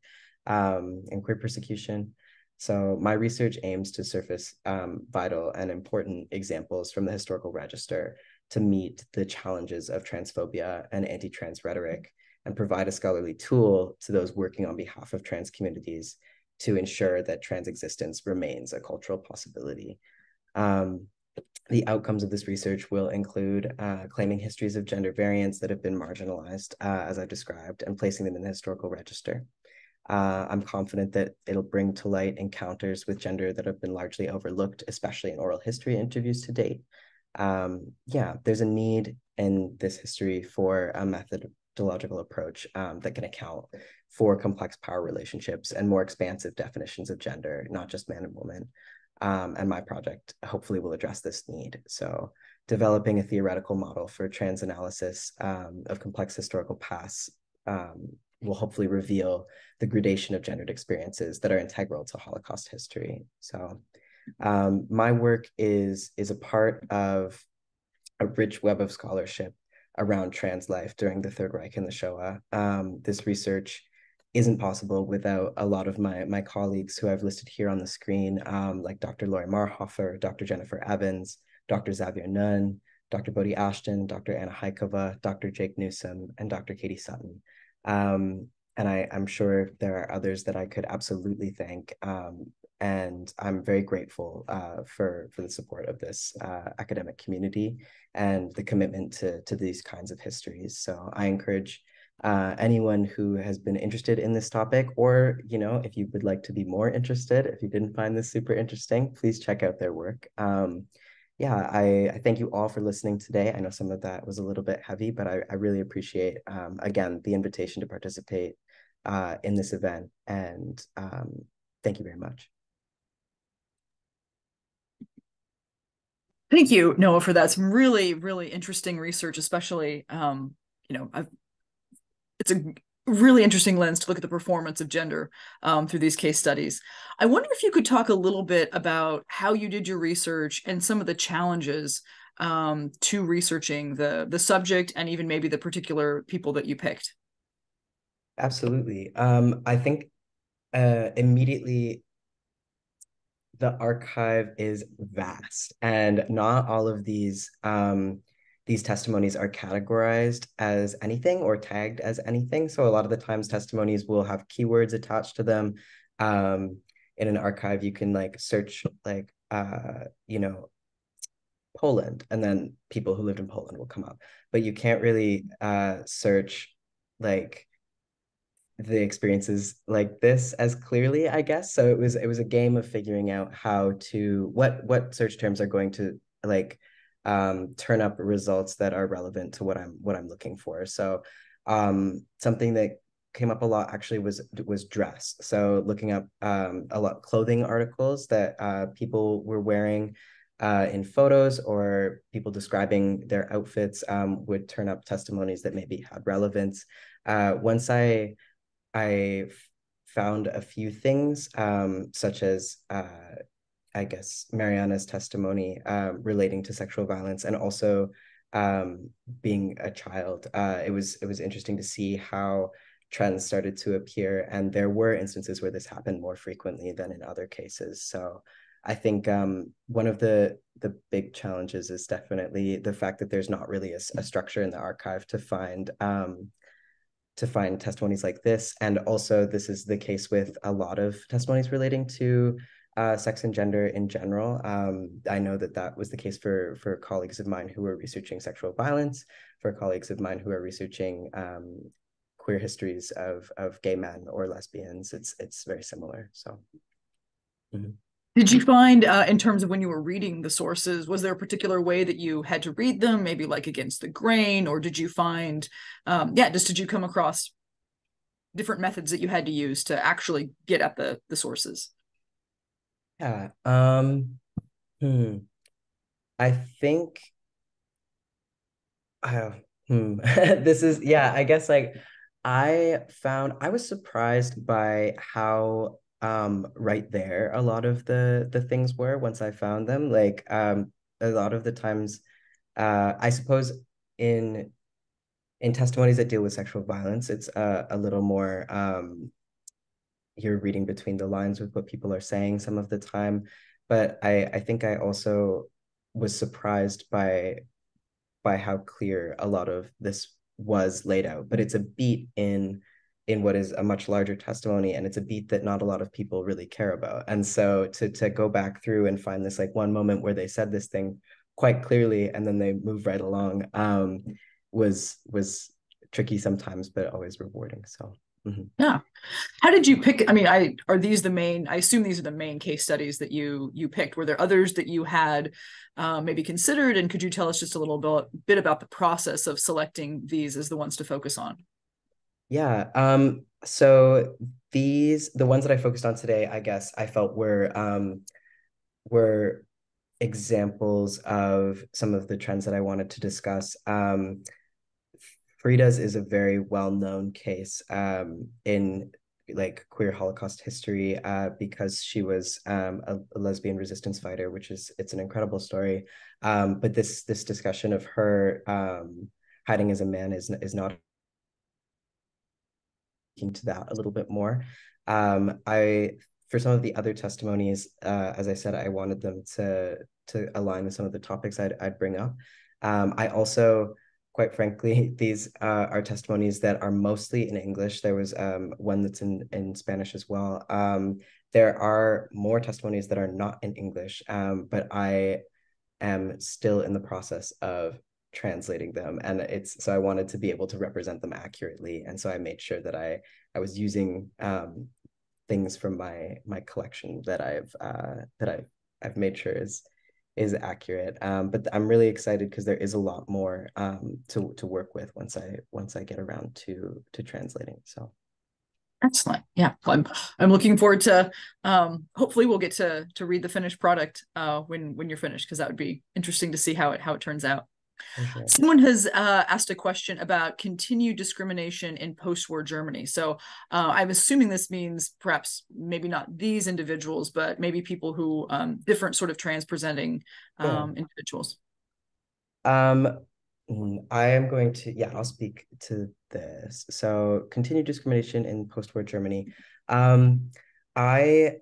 um, and queer persecution. So my research aims to surface um, vital and important examples from the historical register to meet the challenges of transphobia and anti-trans rhetoric and provide a scholarly tool to those working on behalf of trans communities to ensure that trans existence remains a cultural possibility. Um, the outcomes of this research will include uh, claiming histories of gender variants that have been marginalized, uh, as I've described, and placing them in the historical register. Uh, I'm confident that it'll bring to light encounters with gender that have been largely overlooked, especially in oral history interviews to date. Um, yeah, there's a need in this history for a methodological approach um, that can account for complex power relationships and more expansive definitions of gender, not just man and woman. Um, and my project hopefully will address this need. So developing a theoretical model for trans analysis um, of complex historical pasts um, will hopefully reveal the gradation of gendered experiences that are integral to Holocaust history. So um, my work is, is a part of a rich web of scholarship around trans life during the Third Reich and the Shoah. Um, this research isn't possible without a lot of my, my colleagues who I've listed here on the screen, um, like Dr. Laurie Marhoefer, Dr. Jennifer Evans, Dr. Zavier Nunn, Dr. Bodhi Ashton, Dr. Anna Hájková, Dr. Jake Newsom, and Dr. Katie Sutton. Um, and I, am sure there are others that I could absolutely thank. Um, and I'm very grateful uh, for for the support of this uh, academic community and the commitment to to these kinds of histories. So I encourage uh, anyone who has been interested in this topic, or you know, if you would like to be more interested, if you didn't find this super interesting, please check out their work. Um, yeah, I, I thank you all for listening today. I know some of that was a little bit heavy, but I, I really appreciate, um, again, the invitation to participate uh, in this event. And um, thank you very much. Thank you, Noë, for that. Some really, really interesting research, especially, um, you know, I've, it's a really interesting lens to look at the performance of gender um, through these case studies. I wonder if you could talk a little bit about how you did your research and some of the challenges um, to researching the the subject and even maybe the particular people that you picked. Absolutely. Um, I think uh, immediately the archive is vast and not all of these um, these testimonies are categorized as anything or tagged as anything. So a lot of the times testimonies will have keywords attached to them. Um, in an archive, you can like search like uh, you know, Poland, and then people who lived in Poland will come up. But you can't really uh, search like the experiences like this as clearly, I guess. So it was it was a game of figuring out how to what what search terms are going to like um, turn up results that are relevant to what I'm what I'm looking for. So um, something that came up a lot actually was was dress. So looking up um, a lot clothing articles that uh, people were wearing uh, in photos or people describing their outfits um, would turn up testimonies that maybe had relevance. Uh, once I I found a few things um, such as uh, I guess, Mariana's testimony um, relating to sexual violence and also um, being a child. Uh, it was it was interesting to see how trends started to appear, and there were instances where this happened more frequently than in other cases. So I think um, one of the the big challenges is definitely the fact that there's not really a, a structure in the archive to find um, to find testimonies like this, and also this is the case with a lot of testimonies relating to uh, sex and gender in general. Um, I know that that was the case for for colleagues of mine who were researching sexual violence, for colleagues of mine who are researching um, queer histories of of gay men or lesbians. It's it's very similar. So. Mm-hmm. Did you find, uh, in terms of when you were reading the sources, was there a particular way that you had to read them, maybe like against the grain, or did you find, um, yeah, just did you come across different methods that you had to use to actually get at the the sources? Yeah. Um, hmm. I think uh, hmm. [LAUGHS] this is yeah, I guess like I found I was surprised by how um right there a lot of the the things were once I found them. Like um a lot of the times uh I suppose in in testimonies that deal with sexual violence, it's uh, a little more um you're reading between the lines with what people are saying some of the time. But I, I think I also was surprised by by how clear a lot of this was laid out. But it's a beat in in what is a much larger testimony and it's a beat that not a lot of people really care about and so to to go back through and find this like one moment where they said this thing quite clearly and then they move right along um was was tricky sometimes but always rewarding so Mm-hmm. Yeah. How did you pick? I mean, I are these the main? I assume these are the main case studies that you you picked. Were there others that you had uh, maybe considered? And could you tell us just a little bit, bit about the process of selecting these as the ones to focus on? Yeah. Um. So these the ones that I focused on today, I guess I felt were um were examples of some of the trends that I wanted to discuss. Um Frida's is a very well-known case um, in like queer Holocaust history uh, because she was um, a, a, lesbian resistance fighter, which is it's an incredible story. Um, but this this discussion of her um, hiding as a man is is not into that a little bit more. Um, I for some of the other testimonies, uh, as I said, I wanted them to to align with some of the topics I'd I'd bring up. Um, I also quite frankly, [LAUGHS] these uh, are testimonies that are mostly in English. There was um, one that's in, in Spanish as well. Um, there are more testimonies that are not in English, um, but I am still in the process of translating them. And it's so I wanted to be able to represent them accurately. And so I made sure that I, I was using um, things from my my collection that I've uh, that I've I've made sure is is accurate. Um, but I'm really excited because there is a lot more um, to to work with once I once I get around to to translating. So. Excellent. Yeah, I'm I'm looking forward to. Um, hopefully, we'll get to to read the finished product uh, when when you're finished because that would be interesting to see how it how it turns out. Okay. Someone has uh, asked a question about continued discrimination in post-war Germany. So uh, I'm assuming this means perhaps maybe not these individuals, but maybe people who um, different sort of trans-presenting um, yeah. individuals. Um, I am going to yeah, I'll speak to this. So continued discrimination in post-war Germany. Um, I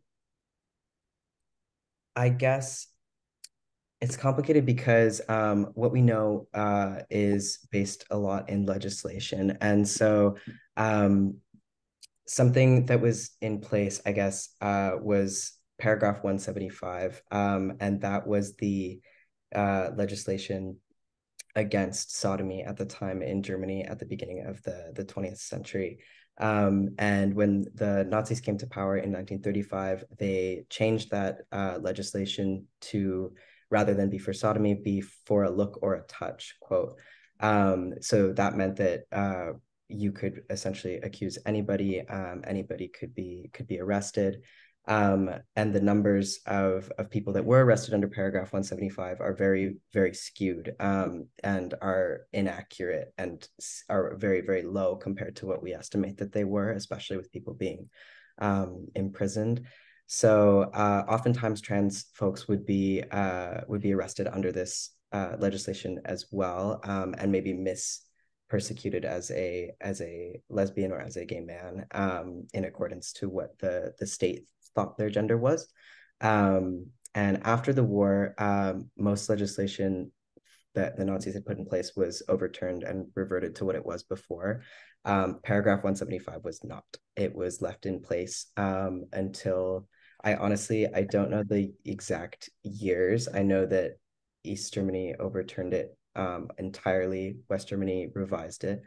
I guess it's complicated because um, what we know uh, is based a lot in legislation. And so um, something that was in place, I guess, uh, was paragraph 175. Um, and that was the uh, legislation against sodomy at the time in Germany at the beginning of the, the 20th century. Um, and when the Nazis came to power in 1935, they changed that uh, legislation to rather than be for sodomy, be for a look or a touch, quote. Um, so that meant that uh, you could essentially accuse anybody, um, anybody could be could be arrested. Um, and the numbers of, of people that were arrested under paragraph 175 are very, very skewed um, and are inaccurate and are very, very low compared to what we estimate that they were, especially with people being um, imprisoned. So uh, oftentimes trans folks would be uh, would be arrested under this uh, legislation as well, um, and maybe miss persecuted as a as a lesbian or as a gay man um, in accordance to what the the state thought their gender was. Um, and after the war, um, most legislation that the Nazis had put in place was overturned and reverted to what it was before. Um, paragraph 175 was not. It was left in place um, until I honestly I don't know the exact years. I know that East Germany overturned it um, entirely. West Germany revised it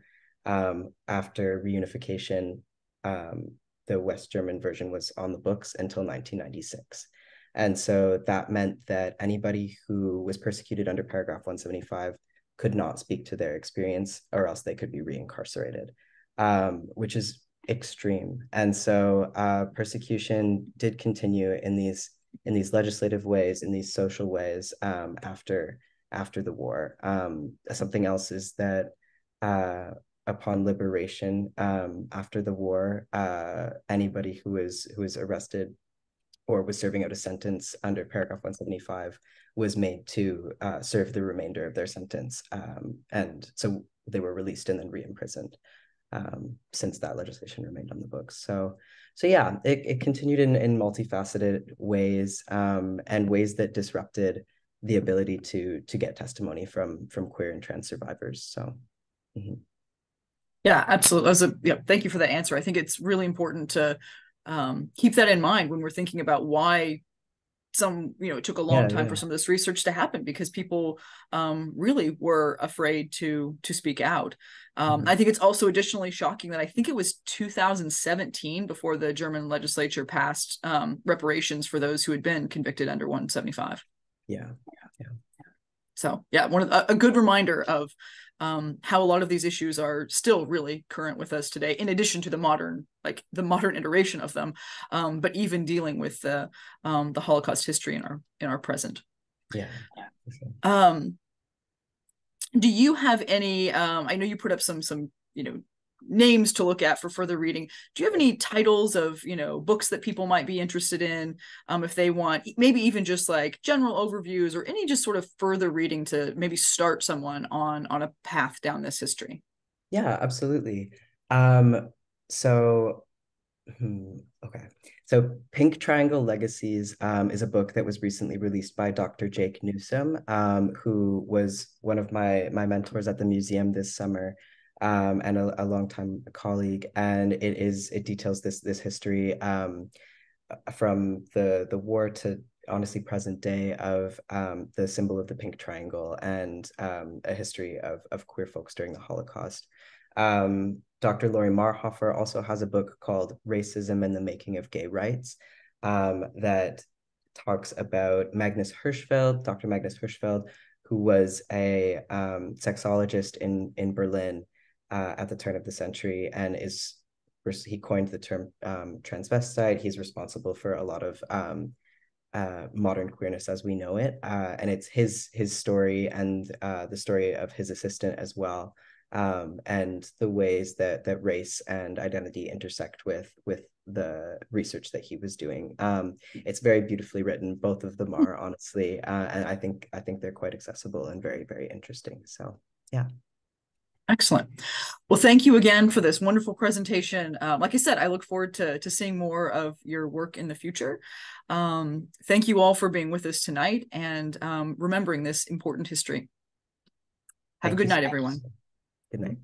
um, after reunification. Um, the West German version was on the books until 1996. And so that meant that anybody who was persecuted under paragraph 175 could not speak to their experience or else they could be reincarcerated, um, which is extreme. And so uh, persecution did continue in these in these legislative ways, in these social ways um, after after the war. Um, something else is that uh, upon liberation um, after the war, uh, anybody who was who was arrested or was serving out a sentence under paragraph 175 was made to uh, serve the remainder of their sentence. Um, and so they were released and then re-imprisoned um, since that legislation remained on the books. So, so yeah, it, it continued in, in multifaceted ways um, and ways that disrupted the ability to to get testimony from from queer and trans survivors. So, mm-hmm. yeah, absolutely. As a yeah, thank you for that answer. I think it's really important to um, keep that in mind when we're thinking about why some you know it took a long yeah, time yeah. for some of this research to happen because people um, really were afraid to to speak out um, mm-hmm. i think it's also additionally shocking that i think it was 2017 before the german legislature passed um, reparations for those who had been convicted under 175 yeah yeah yeah. so yeah one of the, a good reminder of um, how a lot of these issues are still really current with us today, in addition to the modern, like the modern iteration of them, um, but even dealing with the um, the Holocaust history in our in our present. Yeah. Um, do you have any? Um, I know you put up some some you know names to look at for further reading. Do you have any titles of you know books that people might be interested in um, if they want maybe even just like general overviews or any just sort of further reading to maybe start someone on on a path down this history? Yeah absolutely. Um so hmm, okay. So pink triangle legacies um, is a book that was recently released by dr jake newsom um, who was one of my my mentors at the museum this summer um, and a, a longtime colleague, and it is it details this this history um, from the the war to honestly present day of um, the symbol of the pink triangle and um, a history of of queer folks during the Holocaust. Um, Dr. Laurie Marhoefer also has a book called Racism and the Making of Gay Rights um, that talks about Magnus Hirschfeld, Dr. Magnus Hirschfeld, who was a um, sexologist in in Berlin uh, at the turn of the century and is he coined the term um, transvestite. He's responsible for a lot of um, uh, modern queerness as we know it, uh, and it's his his story and uh, the story of his assistant as well, um, and the ways that that race and identity intersect with with the research that he was doing. Um, it's very beautifully written. Both of them are honestly, uh, and I think I think they're quite accessible and very very interesting. So yeah. Excellent. Well, thank you again for this wonderful presentation. Uh, like I said, I look forward to, to seeing more of your work in the future. Um, thank you all for being with us tonight and um, remembering this important history. Have thank a good night, everyone. Good night.